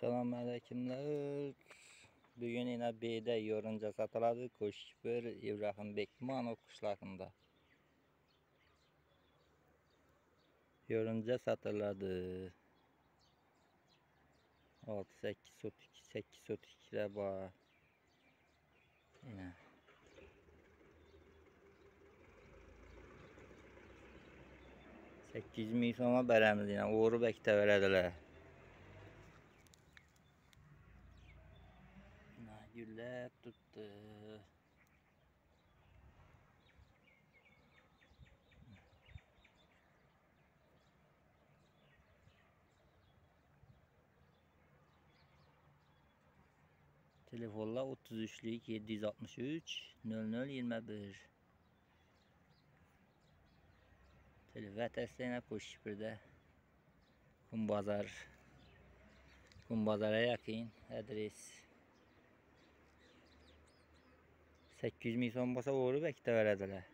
Selamünaleykümler. Bugün yine B'də yorunca satıladı kuş şifir İbrahim Bekmanov kuşlarında. Yorunca satıladı. 6 8 32 8 32 də var. Yine. Sekiz mil sonra bərəmiz yine. Uğuru bək də. Gullab turibdi. Telefonlar 33'lük 763 0021. Telefon testine Koşkipir'de. Kumbazar. Kumbazara yakın adres. sakkiz yuz ming so'm bo'lsa o'g'irlab ikkita beradilar.